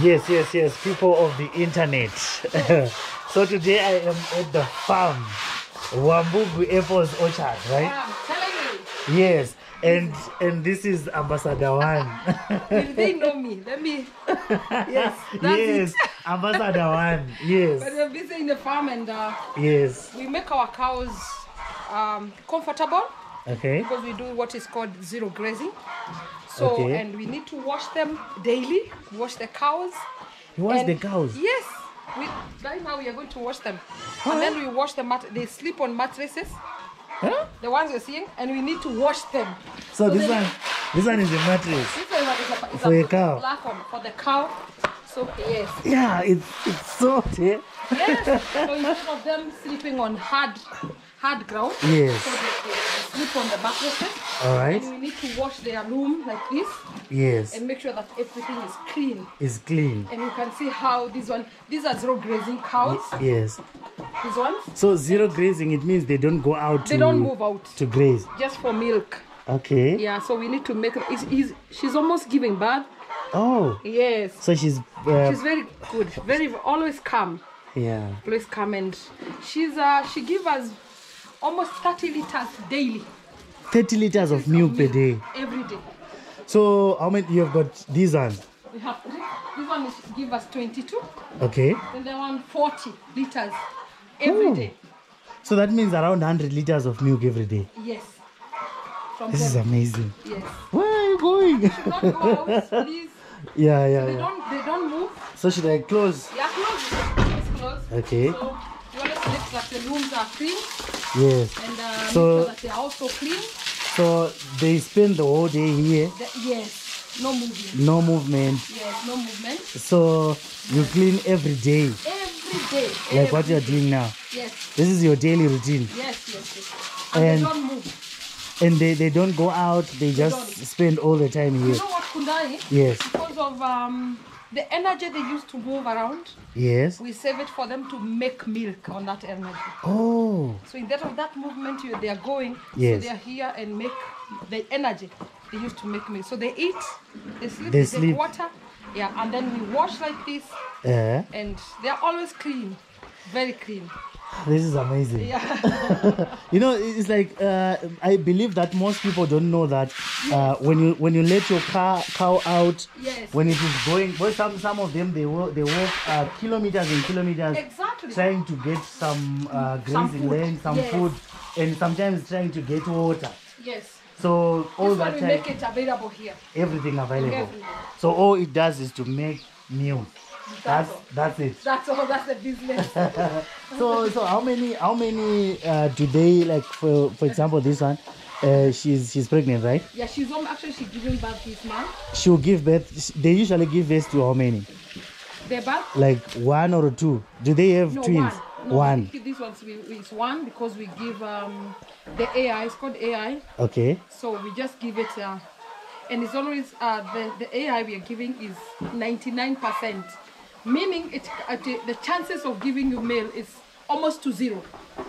Yes, yes, yes, people of the internet. so today I am at the farm, Wambugu Apples Orchard, right? Yeah, I'm telling you. Yes, and and this is Ambassador One. Will they know me? Let me. Yes, yes. Ambassador One. Yes. But we're busy in the farm and uh, yes. we make our cows um, comfortable Okay. because we do what is called zero grazing. So, Okay. and we need to wash them daily, wash the cows. You wash And- the cows. Yes. We, right now we are going to wash them. And then we wash the mat. They sleep on mattresses, Huh? the ones you're seeing, and we need to wash them. So this one, this one is a mattress. This one is a, is For a cow. platform for the cow. So yes, Yeah, it's it's soft. Eh? yes. so instead of them sleeping on hard, hard ground, Yes. so they, sleep on the mattresses. All right. And we need to wash their room like this Yes, and make sure that everything is clean. it's clean. And you can see how this one, these are zero grazing cows. Yes. These ones, So zero grazing, it means they don't go out they to don't move out to graze. just for milk. Okay. Yeah, so we need to make. Is is she's almost giving birth? Oh, Yes. so she's uh, She's very good, very always calm, yeah. always calm, and she's uh she gives us almost 30 liters daily. 30 liters of milk per day. Every day. So how many you have got these ones? We have three. This one is give us 22, Okay. and the one 40 liters every Ooh. day. So that means around 100 liters of milk every day. Yes. From This is amazing. Yes. Where are you going? Don't go out, please. yeah, yeah, They yeah. don't. They don't move. So should I close? Yeah, close. It's closed. Okay. So you want to make that the rooms are clean Yes. and uh, So- sure that they are also clean. So they spend the whole day here, The, yes. No moving. no movement. Yes. No movement. So you clean every day, Every day. like what you're doing now. Yes. This is your daily routine. Yes. Yes. yes. And, And- they don't move. And they, they don't go out, they just don't. spend all the time You here. know what, Kundai? Yes. Because of um, the energy they used to move around, Yes. we save it for them to make milk on that energy. Oh, So instead of that movement, you, they are going. Yes. So they are here and make the energy they used to make milk. So they eat, they sleep, They they, sleep. water, yeah, and then we wash like this, yeah. and they are always clean, very clean. This is amazing. Yeah. You know, it's like uh, I believe that most people don't know that uh, when you when you let your car cow out, Yes. when it is going, well, some some of them they walk they walk uh, kilometers and kilometers exactly. trying to get some uh, grazing land, some Yes. food, and sometimes trying to get water. Yes. So all one that we time, make it available here. everything available. So all it does is to make milk. That's That's all. that's it. That's all. That's the business. So so how many how many uh, do they like for for example this one uh, she's she's pregnant right yeah, she's home. Actually, she's giving birth this month. she'll give birth they usually give birth to how many The birth. like one or two do they have No, twins one. No, one This one's we, it's one because we give um, the AI. It's called AI. okay So we just give it, uh, and it's always uh, the the AI we are giving is 99%, meaning it uh, the, chances of giving you male is almost to zero.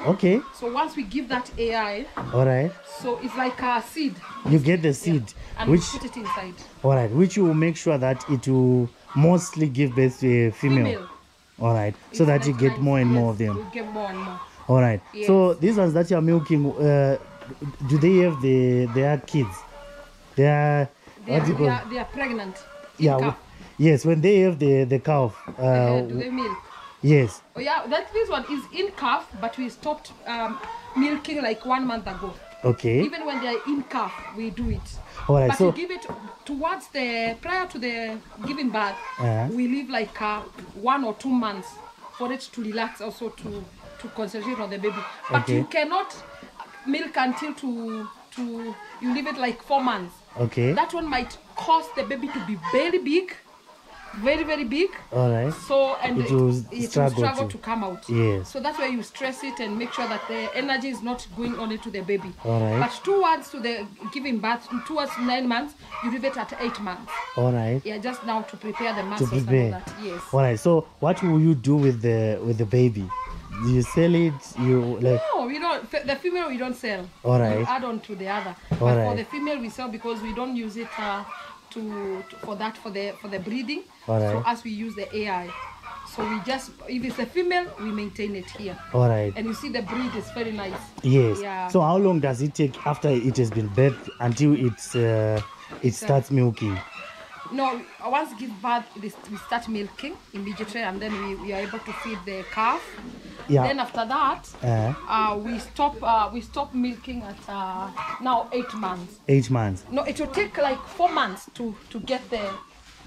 okay. So once we give that AI, all right. so it's like a seed, you get the seed and which we put it inside. all right which will make sure that it will mostly give birth to a female, Female. all right so It's that you get more and more of them. We get more and more. all right so these ones that you're milking uh, do they have the their kids? They are They are, they are, they are pregnant. yeah yes when they have the the calf Uh, uh, do they milk? yes Oh yeah, that this one is in calf, but we stopped um, milking like one month ago. okay Even when they are in calf, we do it. all right But so we give it towards the prior to the giving birth. Uh-huh. We leave like uh, one or two months for it to relax, also to to concentrate on the baby. But Okay. you cannot milk until to to you leave it like four months. okay That one might cause the baby to be very big, very very big. all right So and It it, will it struggle will struggle to- to, come out. Yes. So that's why you stress it and make sure that the energy is not going only to the baby. All right. But towards to the giving birth, towards nine months, you leave it at eight months. all right Yeah, just now to prepare the to muscles and prepare all that. Yes. all right so what will you do with the with the baby Do you sell it you like No, we don't. The female we don't sell. all right We add on to the other. All but for the female we sell because we don't use it uh, to, to for that for the for the breeding. All So as we use the AI, so we just if it's a female, we maintain it here. All right. And you see the breed is very nice. Yes. Yeah. So how long does it take after it has been birthed until it's uh, it uh, starts milking? No, once give birth, we start milking immediately, and then we, we are able to feed the calf. Yeah. Then after that, Uh, uh, we stop uh, we stop milking at uh, now eight months. eight months. No, it will take like four months to to get the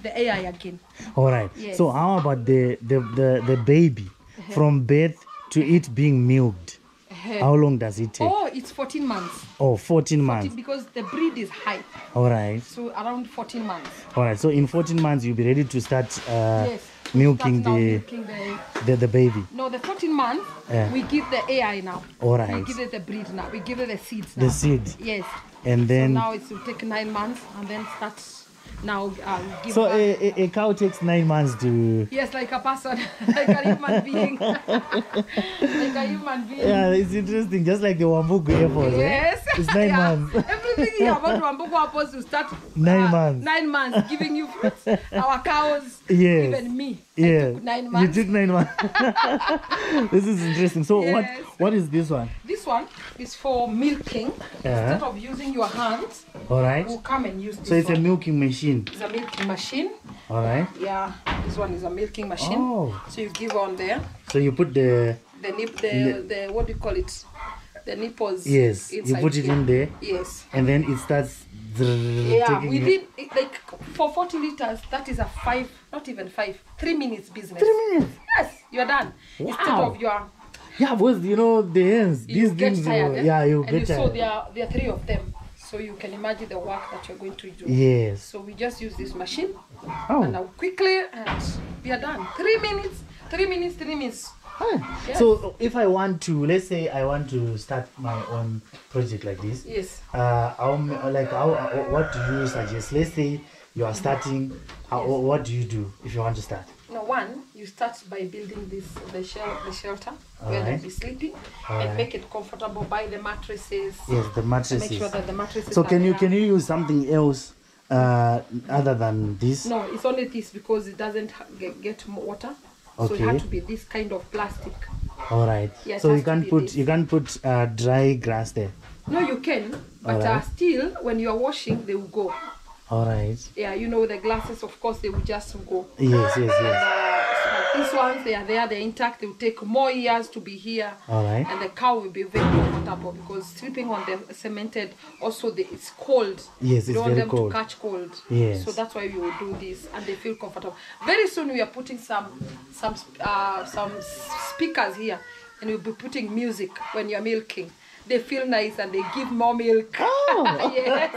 the AI again. All right. Yes. So how about the the the, the baby from birth to it being milked? How long does it take? Oh, it's 14 months. Oh, 14 months. Because the breed is high, All right. so around 14 months. All right. So in 14 months you'll be ready to start uh, yes. milking Start the, milking the the the baby. no the 14 months. Yeah. We give the AI now. All right. We give it the breed now. We give it the seeds now. The seed. Yes. And then so now it will take nine months and then start now uh, give so a, a, a cow takes nine months to yes like a person like a human being like a human being yeah it's interesting just like the wambugu air force eh? Yes. it's nine Yeah. months Everything here about Wambugu are supposed to start Nine uh, months. Nine months giving you fruits. Our cows, Yes. even me. Yeah nine you months. took nine months this is interesting so what what is this one This one is for milking. Yeah. Instead of using your hands, all right we'll come and use this so it's a milking machine It's a milking machine. all right Yeah, this one is a milking machine. Oh. So you give on there so you put the the nip, the, the what do you call it? The nipples. yes you put it here. in there Yes. and then it starts Yeah, within it- like for 40 liters, that is a five, not even five, three minutes business. three minutes Yes, you're done. Instead Wow. of your, yeah because you know the hands you these things tired. will- eh? yeah you and get you saw tired there are there are three of them, so you can imagine the work that you're going to do. yes So we just use this machine, oh and now quickly, and we are done. Three minutes, three minutes, three minutes. Ah, Yes. So if I want to, let's say I want to start my own project like this, Yes. uh, how, like how, uh, what do you suggest? Let's say you are starting, how, what do you do if you want to start? One, you start by building this the shel- the shelter where Alright. they'll be sleeping, Alright. and make it comfortable. Buy the mattresses. Yes, the Make mattresses. sure that the mattresses. So can you can you use something else uh, other than this? No, it's only this because it doesn't get, get water. So it Okay. had to be this kind of plastic. All right. Yeah, so you can be put this. you can't put uh, dry grass there. No, you can, but uh, still, when you are washing, they will go. All right. Yeah, you know the glasses, of course, they will just go. Yes, yes, yes. Uh, so these ones, they are there, they're intact. They will take more years to be here. All right. And the cow will be very comfortable because sleeping on the cemented, also the, it's cold. Yes, it's you it's don't want them cold. to catch cold. Yes. So that's why we will do this, and they feel comfortable. Very soon we are putting some some uh, some speakers here, and we'll be putting music when you're milking. They feel nice and they give more milk. Oh. yes.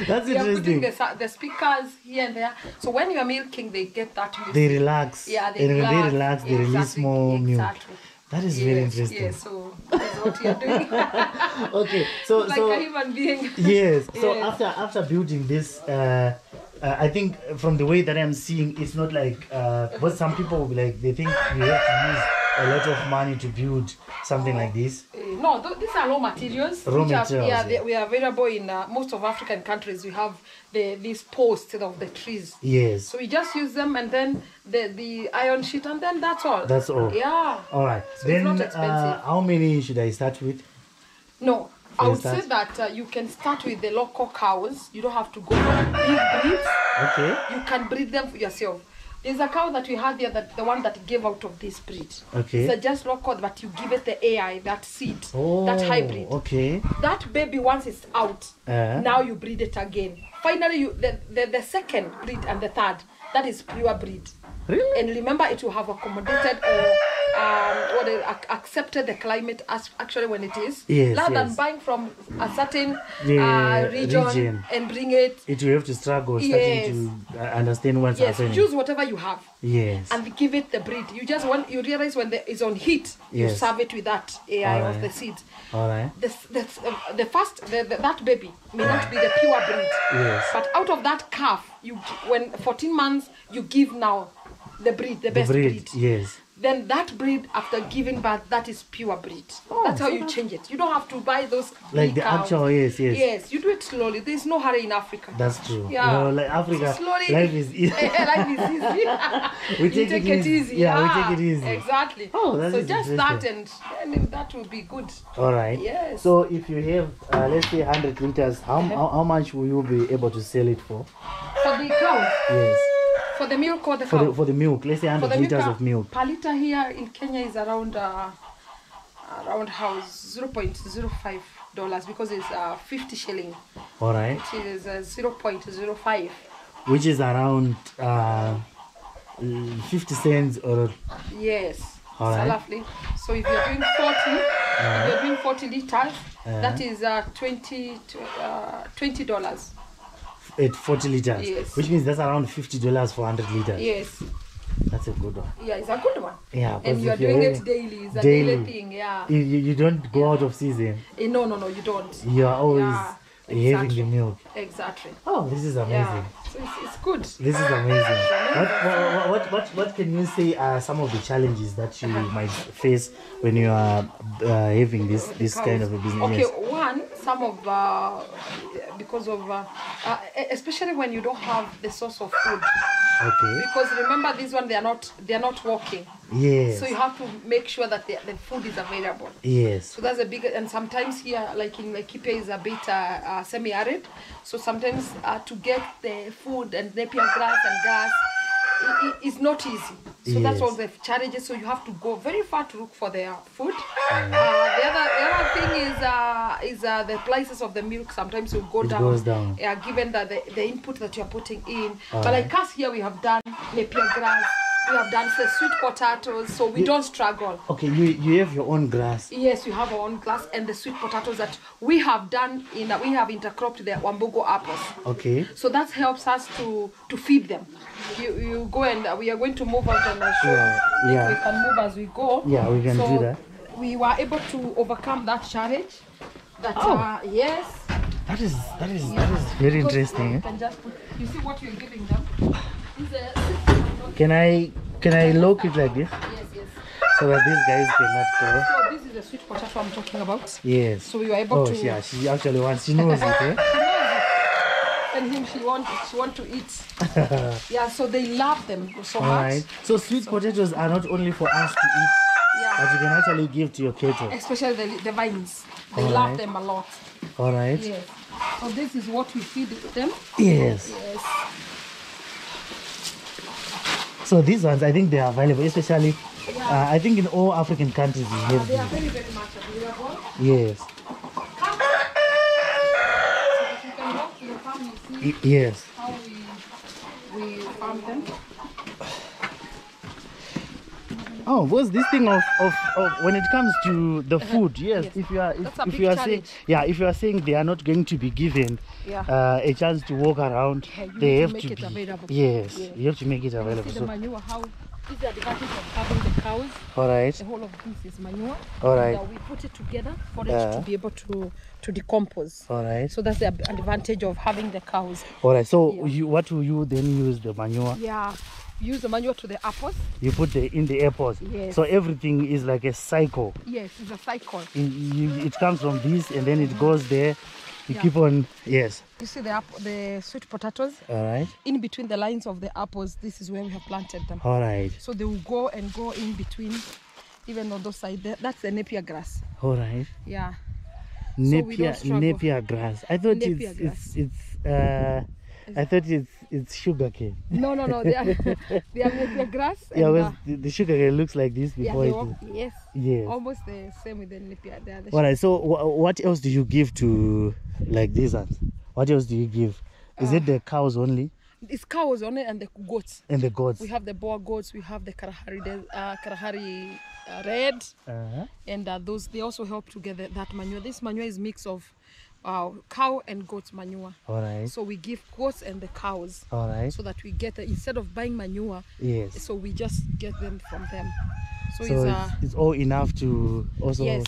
That's are interesting. the, the speakers here and there. So when you're milking, they get that music. They relax. Yeah, they and relax. they relax, they release Exactly, more milk. exactly. That is yes, very interesting. Yes, so that's what you're doing. Okay, so like so a human being. yes so Yes. after after building this uh, uh, i think from the way that i'm seeing it's not like uh, but some people will be like they think you have to use a lot of money to build something like this Uh, no, th- these are raw materials. Raw which are- materials, yeah, yeah. they, we are available in uh, most of African countries. We have the these posts of the trees. yes So we just use them and then the the iron sheet and then that's all. That's all. Yeah. all right it's then uh, how many should i start with No. I would say that uh, you can start with the local cows. You don't have to go for big breeds. okay You can breed them for yourself. There's a cow that we had there, that the one that gave out of this breed. Okay. It's a just local, but you give it the AI, that seed, oh that hybrid. okay That baby, once it's out, Uh. now you breed it again. Finally, you the, the, the second breed and the third, that is pure breed. really And remember, it will have accommodated or um, what they ac- accepted the climate as actually when it is. Yes, Rather than buying from a certain Yeah, uh, region, region. and bring it. it will have to struggle Yes. starting to understand what's Yes, happening choose whatever you have yes and give it the breed. You just want you realize when the, it's on heat, yes. you serve it with that AI of the seeds. all right The, the, uh, the first the, the, that baby may not be the pure breed, Yes. but out of that calf, you when 14 months you give now the breed, the the best breed breed. yes then that breed after giving birth that is pure breed Oh, that's how so you that- change it you don't have to buy those Like the cows. actual, yes, yes. yes you do it slowly there's no hurry in africa That's true. Yeah. Like Africa, Slowly. life is easy. life is easy We take take it it easy. easy Yeah, we take it easy. exactly Oh, that so just that and, and that will be good All right. Yes. So if you have, uh, let's say, 100 liters, how, how how much will you be able to sell it for? for the cow Yes. For the milk or the For cow the for the milk, let's say 100 liters milk, of milk. per liter here in Kenya is around uh, around house 0.05 dollars because it's uh, 50 shilling. All right. It is uh, 0.05. Which is around uh, mm, 50 cents or Yes. All so So if you're doing 40, if you're doing 40 liters, Uh-huh. that is uh, 20 uh, 20 dollars. At 40 liters. Yes. Which means that's around 50 dollars for 100 liters. Yes. That's a good one. Yeah, it's a good one. Yeah. And you are doing it daily. It's a daily. daily thing. Yeah. You, you don't go out of season. Eh, no, no, no, you don't. You are always Yeah, having the milk. Exactly. Oh, this is amazing. Yeah. So it's, it's good. This is amazing. What, what, what, what, can you say are some of the challenges that you Uh-huh. might face when you are uh, having this this kind of a business? Okay, Yes. one, some of uh, because of uh, uh, especially when you don't have the source of food. Okay. Because remember, this one they are not they are not walking, Yes. so you have to make sure that the, the food is available. Yes. So that's a big and sometimes here, like in Laikipia, is a bit uh, uh, semi-arid. So sometimes uh, to get the food and napier grass and grass i- i- is not easy. So that's all Yes. the challenges. So you have to go very far to look for their food. Mm. Uh, the other the other thing is uh, is uh, the prices of the milk. Sometimes will go It down. goes down. Yeah, given that the, the input that you are putting in. but Alright. like us here, we have done napier grass. We have done say, sweet potatoes, so we don't struggle. Okay, you you have your own grass. Yes, we have our own glass and the sweet potatoes that we have done in that we have intercropped the Wambugu apples. Okay. So that helps us to to feed them. You you go and uh, we are going to move out and uh, show. Yeah, yeah. We can move as we go. Yeah, we can so do that. We were able to overcome that challenge. That Oh. uh, yes. That is that is that is very Because, interesting. You eh? can just put. You see what you're giving them. Is a, Can I can I lock it like this yes, yes. so that these guys cannot go? So this is the sweet potato I'm talking about. Yes. So we were able Oh to. yeah, she actually wants. She knows it. Eh? She knows. And him, she want, she want to eat. yeah, so they love them so All much. right. So sweet potatoes are not only for us to eat, Yeah, but you can actually give to your cattle. especially the, the vines. They All love right. them a lot. All right. Yes. So this is what we feed them. Yes. Yes. So these ones, I think they are available, especially. Uh, I think in all African countries have these. very, very much available. Yes. So if you can walk to the farm, you see Y- yes. how we, we farm them. Oh, what's this thing of, of, of when it comes to the food? Yes, Yes. if you are if, if you are saying yeah, if you are saying they are not going to be given Yeah. uh, a chance to walk around, Yeah, they to have make to it be available. yes, Yeah. you have to make it available. See the So, manure, how is the advantage of having the cows. all right, The whole of this is manure. all right, That we put it together for it to be able to to decompose. all right, So that's the advantage of having the cows. all right. So you what will you then use the manure? Yeah. Use the manure to the apples. You put the in the airports. Yes. So everything is like a cycle. Yes, it's a cycle. In, you, it comes from this and then it goes there. You Yeah. keep on yes. You see the the sweet potatoes All right, in between the lines of the apples. This is where we have planted them. all right, So they will go and go in between, even on those side. That's the napier grass. all right. Yeah. Napier struggle. napier grass. I thought Napier it's, grass. it's it's uh I thought it's it's sugar cane. No, no, no. They are they are grass. Yeah, and, well, uh, the, the sugar cane looks like this before it. all, yes. Yes. Almost the same with the are the All right. So what else do you give to like these ones? What else do you give? Is Uh, it the cows only It's cows only and the goats. and the goats? We have the boer goats. We have the karahari, the, uh, Kalahari uh, red, Uh-huh. and uh, those they also help to get the, that manure. This manure is mix of uh, cow and goat manure. All right. So we give goats and the cows, All right. so that we get the, instead of buying manure, Yes. so we just get them from them. So, So it's, uh, it's all enough to also. yes.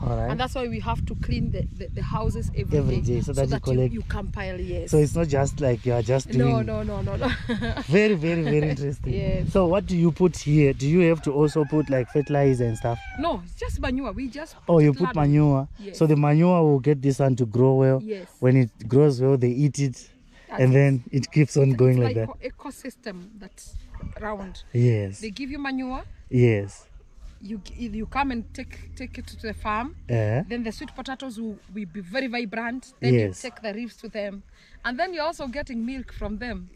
All right. And that's why we have to clean the, the, the houses every day, Every day, so that you collect- you, compile, yes. so it's not just like you are just doing. no, no, no, no, no. Very, very, very interesting. Yes. So what do you put here? Do you have to also put like fertilizer and stuff? no, it's just manure. We just Oh, you put land- manure. Yes. So the manure will get this one to grow well. Yes. When it grows well, they eat it, That's and it. then it keeps on going it's like that. like ecosystem that's round. Yes. They give you manure. Yes. You you come and take take it to the farm. Yeah. Then the sweet potatoes will, will be very vibrant. Then Yes. you take the ribs to them, and then you're also getting milk from them.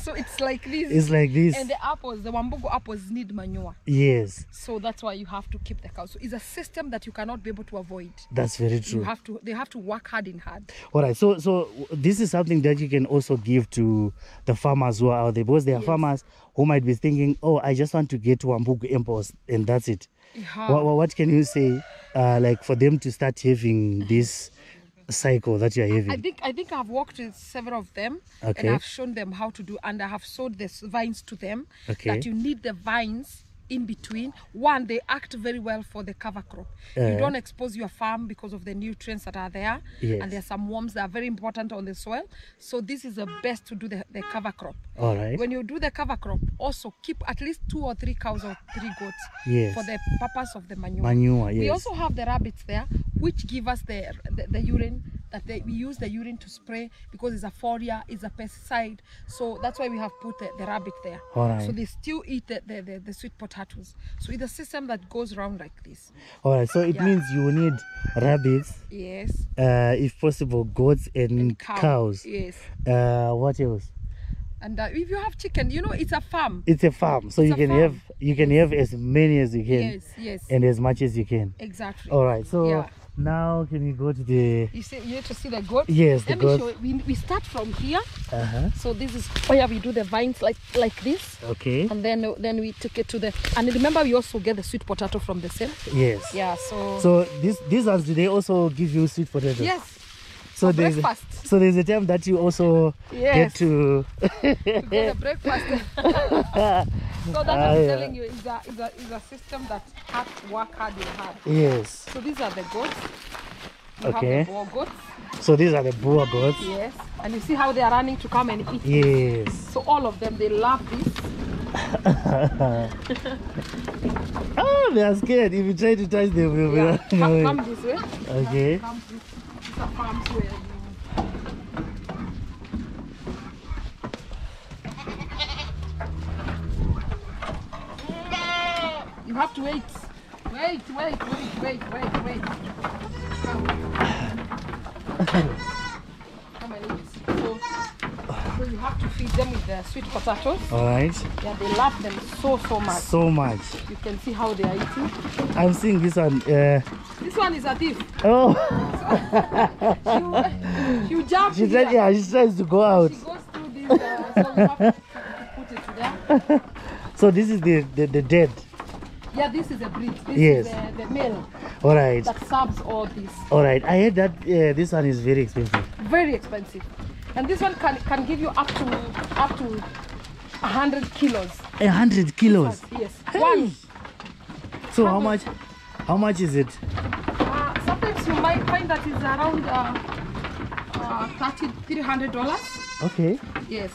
So it's like this. it's like this. and the apples, the Wambugu apples, need manure. Yes. So that's why you have to keep the cows. So it's a system that you cannot be able to avoid. That's very true. You have to. They have to work hard in hard. All right. So, so this is something that you can also give to the farmers who are out there because there are Yes. farmers who might be thinking, "Oh, I just want to get Wambugu apples and that's it." Yeah. What, what can you say, uh, like for them to start having this cycle that you are I think I think I've worked with several of them Okay. and I've shown them how to do and I have showed the vines to them Okay. that you need the vines in between. One, they act very well for the cover crop. Uh. you don't expose your farm because of the nutrients that are there. Yes. And are some worms that are very important on the soil. So this is the best to do the, the cover crop. All right. When you do the cover crop, also keep at least two or three cows or three goats Yes. for the purpose of the manure. Manure. yes. We also have the rabbits there, which give us the the, the urine that they, we use the urine to spray because it's a foria, it's a pesticide. So that's why we have put the, the rabbit there. All right. So they still eat the, the, the, the sweet So it's a system that goes around like this. All right. So it Yeah. means you need rabbits, Yes. uh, if possible, goats and, And cow. cows. Yes. Uh, what else? And uh, if you have chicken, you know it's a farm. It's a farm, so It's you can farm. have you can have as many as you can Yes, yes. and as much as you can. exactly. All right. So Yeah. Now can we go to the You see, you need to see the goat. yes the Let me show you. We, we start from here. Uh huh. So this is where we do the vines like like this. Okay. and then then we took it to the and remember we also get the sweet potato from the same Yes. yeah so, So this these ones do they also give you sweet potato? yes So for there's breakfast. so there's a time that you also Yes. get to get the breakfast so that Ah, i'm yeah. telling you is a, is a is a system that has to work hard in hard yes. so these are the goats we Okay. have the Boer goats So these are the boer goats. yes and you see how they are running to come and eat Yes. so all of them they love this Oh, they are scared. If you try to touch them, be yeah. come, come this way Okay. come these are farms where you have to wait. Wait, wait, wait, wait, wait, wait. Come. Come and eat. So, so you have to feed them with the sweet potatoes. All right. Yeah, they love them so, so much. So much. You can see how they are eating. I'm seeing this one. Uh, This one is a thief. oh, You, you jump she tried. Yeah, she tries to go out. She goes through this, uh, so you have to, to put it there. So this is the the, the dead. Yeah, this is a breed. This Yes. is the, the male All right. that serves all this. All right. I heard that uh, this one is very expensive. Very expensive. And this one can, can give you up to up to 100 kilos. A hundred kilos. Yes. One. So how much? How much is it? Uh, sometimes you might find that it's around uh, uh, 30 $300. Okay. Yes.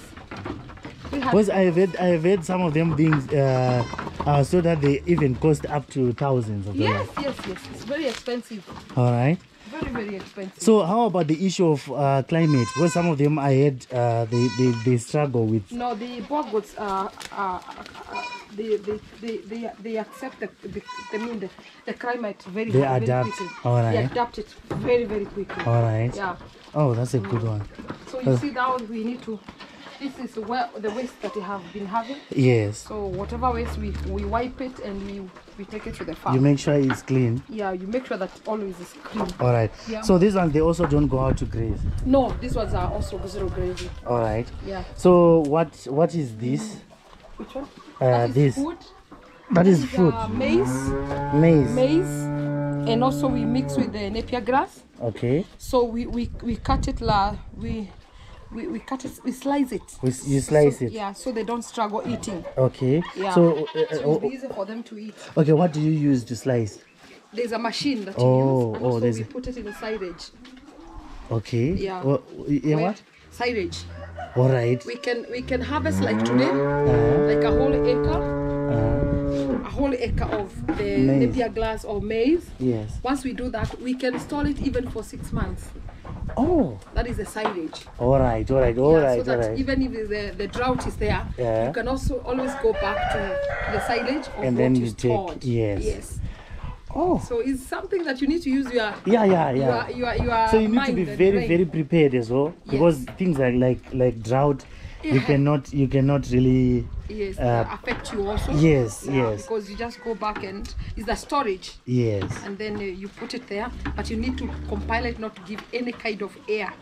Because I have heard, I have heard some of them being uh, uh, so that they even cost up to thousands of dollars. Yes, yes, yes. It's very expensive. All right. Very, very expensive. So how about the issue of uh, climate? Because some of them I heard uh, they, they, they struggle with. No, the Boer goats, uh, uh, uh, they, they, they, they, they accept the, the, the, mean the, the climate very, They very adapt. quickly. All They adapt it very, very quickly. All right. Yeah. Oh, that's a good one. So you see now we need to, this is where the waste that we have been having. Yes. So whatever waste we, we wipe it and we, we take it to the farm. You make sure it's clean. yeah, you make sure that always is clean. All right. Yeah. So these ones they also don't go out to graze. No, these ones are also zero gravy. All right. Yeah. So what what is this? Which one? Uh, that is this. food. That is This fruit. Uh, maize, Maize. maize, and also we mix with the napier grass. Okay. So we, we, we cut it la we we, we cut it, we slice it. We you slice So- it. Yeah, so they don't struggle eating. Okay. Yeah. So, uh, So uh, oh, be easy for them to eat. okay, what do you use to slice? There's a machine that you Oh, use. And oh, there's we a- put it in the silage. Okay. Yeah. Where- what? Silage. All right. We can we can harvest like today, Uh, like a whole acre, uh, a whole acre of the. Napier glass or maize. yes. Once we do that, we can store it even for six months. Oh. That is the silage. All right. All right. All yeah, right. so that right. even if the, the drought is there, Yeah. you can also always go back to the silage And what then you take- stored. yes. Yes. Oh. So it's something that you need to use your Yeah. Yeah. Yeah. your your, your so you need to be very very prepared as well because things like like like drought you cannot you cannot really yes uh, affect you also. yes, Yeah, yes. Because you just go back and it's the storage. yes. And then uh, you put it there but you need to compile it not to give any kind of air.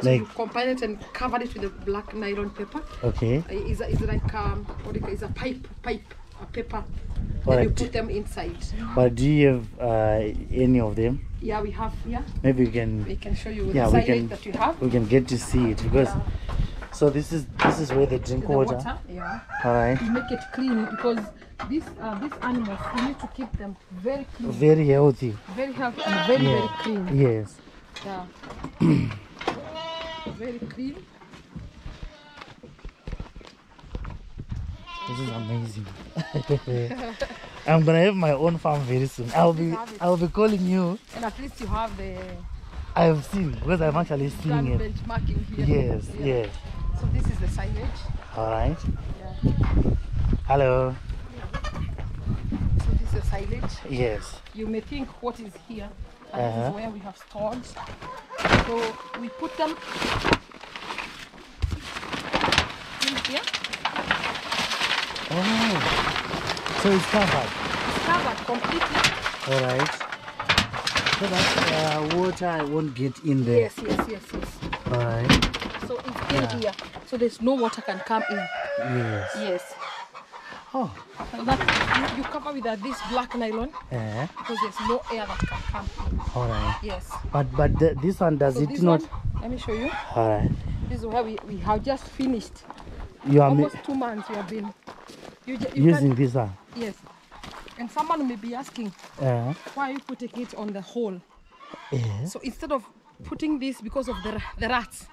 So Like- you compile it and cover it with a black nylon paper. Okay. Uh, is is like um what call it's a pipe pipe a paper. Then you put them inside. But do you have uh, any of them? Yeah we have here maybe we can we can show you Yeah, the we can- that you have. we can get to see it because Yeah. So this is this is where they drink the water, water? Yeah. All right. You make it clean because these uh, these animals you need to keep them very clean. Very healthy. Very healthy and very Yeah. very clean. Yes. Yeah. Very clean. this is amazing. I'm gonna have my own farm very soon. I'll be i'll be calling you. And at least you have the i've seen because i'm actually seeing it. Yes Yeah. yes So this is the silage. all right Yeah. hello So this is the silage. yes You may think what is here. And this Uh-huh. is where we have stored. So we put them in here. oh so it's covered It's covered completely. all right so that uh, water won't get in there Yes, yes, yes, yes. all right So it's in here. So there's no water can come in. yes Yes. oh So that you, you cover with uh, this black nylon eh, because there's no air that can come in. all right Yes. but but the, this one does So it not one, let me show you. all right This is where we, we have just finished. you are Almost two months we have been you, you using Can, this one yes. And someone may be asking, uh, why are you putting it on the hole? yeah. So instead of putting this because of the, the rats,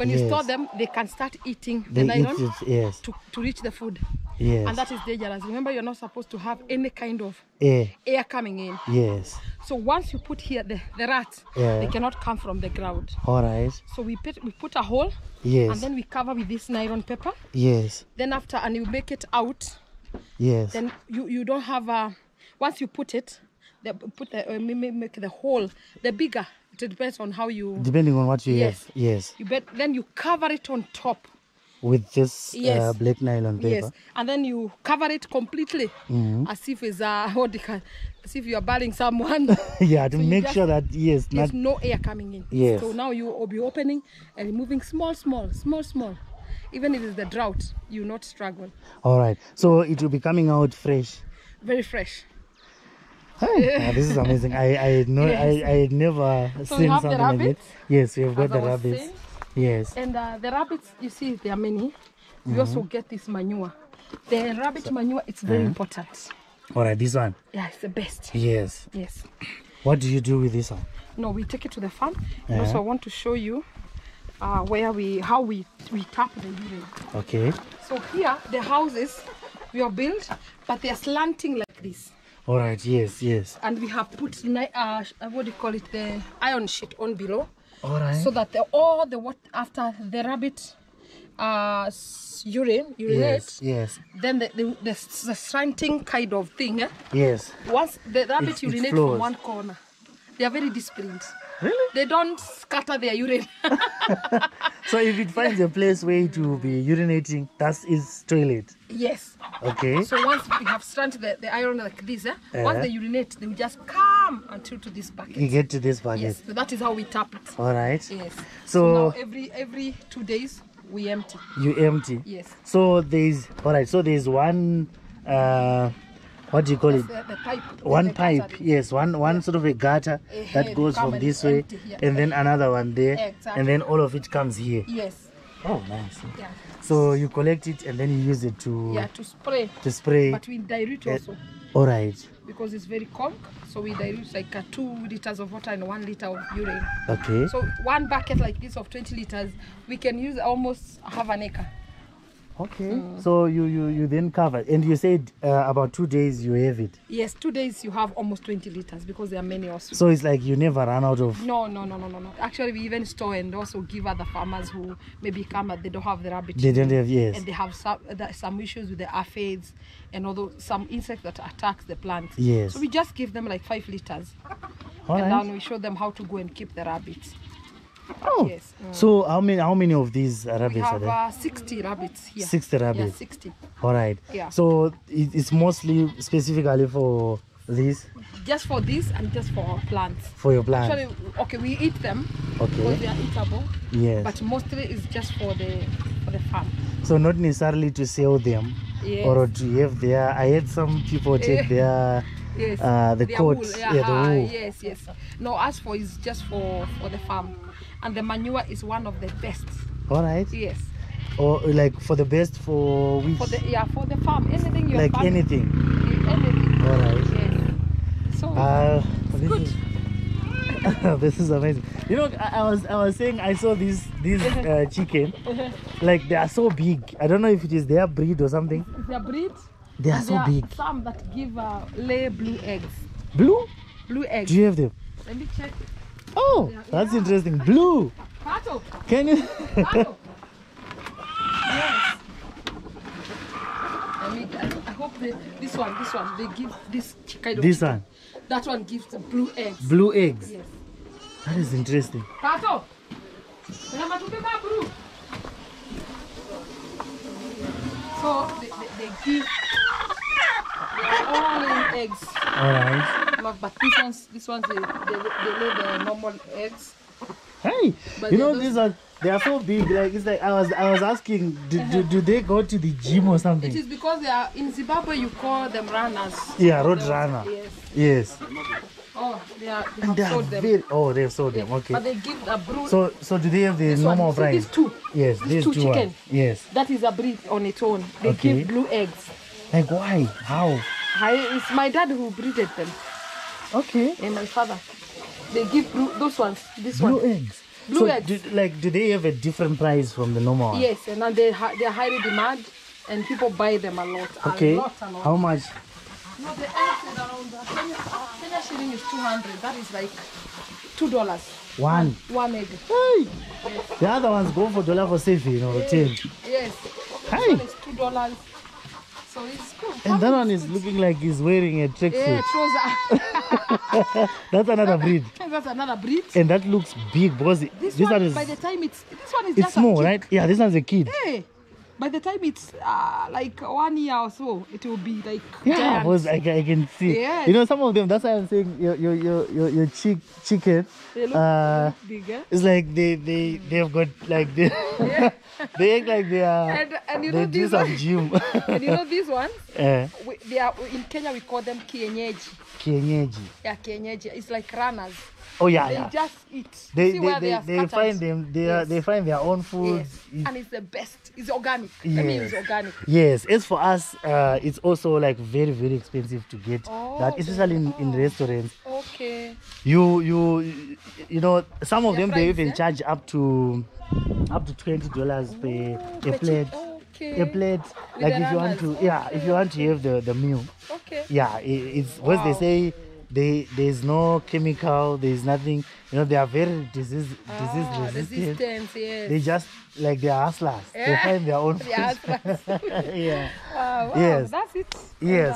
when you store them, they can start eating they the eat nylon it yes to, to reach the food. yes And that is dangerous. Remember, you're not supposed to have any kind of eh, air coming in. yes So once you put here the, the rats, Yeah. they cannot come from the ground. all right So we put, we put a hole yes and then we cover with this nylon paper. yes Then after, and you make it out, yes then you, you don't have a, once you put it, the, put the, uh, ma- ma- make the hole, the bigger, depends on how you, depending on what you Yes. have yes you bet, then you cover it on top. with this uh, black nylon paper Yes, and then you cover it completely, Mm-hmm. as if it's a what you as if you are burning someone. yeah to So make just- sure that yes not There's no air coming in. Yes. So now you will be opening and removing small, small, small, small. Even if it's the drought, you not struggle. all right so it will be coming out fresh Very fresh. Hey, ah, this is amazing. I I know Yes. I I had never So seen something like that. Yes, we have got as the rabbits. saying. Yes. And uh, the rabbits, you see, there are many. We Mm-hmm. also get this manure. The rabbit manure, it's very Uh-huh. important. All right, this one. Yeah, it's the best. Yes. Yes. What do you do with this one? No, we take it to the farm. And Yeah. also, I want to show you uh, where we, how we, we tap the urine. Okay. So here, the houses we are built, but they are slanting like this. All right. Yes. Yes. and we have put uh, uh, what do you call it the iron sheet on below All right. so that the, all the what after the rabbit uh urine urinate yes. Yes. then the, the, the, the slanting kind of thing eh? Yes. once the rabbit It- it urinate flows. from one corner they are very disciplined Really? they don't scatter their urine So if it finds a place where it will be urinating, that's its toilet. Yes Okay. so once we have slanted the, the iron like this eh? Uh-huh. once they urinate they will just come until to this bucket You get to this bucket. yes so that is how we tap it All right. Yes. So- now every every two days we empty. You empty. Yes. So there's all right. So there's one uh, what do you call it? the, the pipe. One the pipe, gutter. yes, one one sort of a gutter Eh, that goes from this way, here. and then another one there, Exactly. and then all of it comes here. Yes. Oh, nice. Yeah. So you collect it and then you use it to Yeah, to spray. to spray. But we dilute Eh, also All right. because it's very conk. So we dilute like uh, two liters of water and one liter of urine. Okay. So one bucket like this of 20 liters, we can use almost half an acre. Okay. Mm. So you you you then cover, and you said uh, about two days you have it. Yes, two days you have almost 20 liters because there are many also. So it's like you never run out of. No, no, no, no, no, no. Actually, we even store and also give other farmers who maybe come and they don't have the rabbit. They don't have yes. And they have some some issues with the aphids and although some insects that attack the plants. Yes. So we just give them like five liters, All and right. then we show them how to go and keep the rabbits. Oh. Yes. mm. So how many how many of these We rabbits are have there? uh, 60 rabbits here. 60 Yeah, rabbits. 60. All right. Yeah. So it, it's mostly specifically for this Just for this and just for plants. for your plants. Actually, okay, we eat them Okay. because they are eatable, Yes. but mostly it's just for the for the farm. so not necessarily to sell them Yes. or to have their. I had some people take their. Yes. Uh, the coat, wool, yeah, the uh-huh, wool. Yes, yes. No, as for is just for for the farm, and the manure is one of the best. All right. Yes. Or like for the best for which For the yeah for the farm, anything you like farm, anything. anything. All right. Yes. So Uh, this good. is this is amazing. You know, I, I was I was saying I saw these these uh, chicken, like they are so big. I don't know if it is their breed or something. they are breed. They are so there big. Some that give uh, lay blue eggs. Blue? Blue eggs. Do you have them? Let me check. Oh, that's interesting. Blue. Pato. Can you? Pato. yes. I mean, I, I hope they, this one, this one, they give this kind of this one, That one gives the blue eggs. blue eggs. Yes. That is interesting. Pato. Kuna matupe ma blue. So they, they, they give all laying eggs. All right. But this ones, this ones they, they, they lay the normal eggs. Hey, But you know don't- these are they are so big. Like it's like I was I was asking, do, do, uh-huh. do they go to the gym or something? It is because they are in Zimbabwe. You call them runners. Yeah, road runner. Yes. Yes. Oh, they are. They have they are sold them. very. Oh, they've sold them. But Okay. they give a brood. So so do they have the This normal price? these two. Yes, these two two chicken. Yes. that is a breed on its own. They Okay. give blue eggs. Like why? How? I, it's my dad who breeded them Okay. and my father. They give blue, those ones. This Blue one. eggs. Blue so eggs. Do, like, do they have a different price from the normal one? Yes, and then they they're highly demand, and people buy them a lot. Okay. A lot, a lot. How much? No, the eggs is around uh, Kenya, Kenya shilling is 200. That is like two dollars. One. One egg. Hey. The other ones go for dollar for seven or ten. Yes. Hey. This one is two dollars. So it's good. And that one is looking like he's wearing a Yeah, tracksuit. trouser. That's another breed. That's another breed. And that looks big because This, this, one, one is by the time it's this one is it's just small, right? Yeah, this one's a kid. Hey, by the time it's uh, like one year or so, it will be like Yeah, because I, I can see. Yes. You know, some of them. That's why I'm saying your your your your, your chick, chicken. They look, uh, they look big, eh? It's like they they they've got like they they act like they are And, and you they know these ones, gym. and you know these ones, Yeah. we, they are in Kenya we call them kienyeji. kienyeji. Yeah, kienyeji. It's like runners. Oh yeah, They yeah. just eat. They See they, where they, are they find them. They are, they find their own food. Yes, It- and it's the best. It's organic. I mean, it's organic. Yes, as for us, uh, it's also like very very expensive to get Oh, that, especially in, in restaurants. Okay. You you you know some of Their them they even eh? charge up to up to twenty dollars per a plate. Okay. A plate, With like if you want to, runners. yeah, if you want to have the the meal, Okay. yeah, it, it's what they say. They there's no chemical, there's nothing. You know, they are very disease disease Ah, resistant. resistance, yes. They just like they are hustlers. They find their own. Hustlers. yeah. Ah, wow, Yes. That's it. Yes.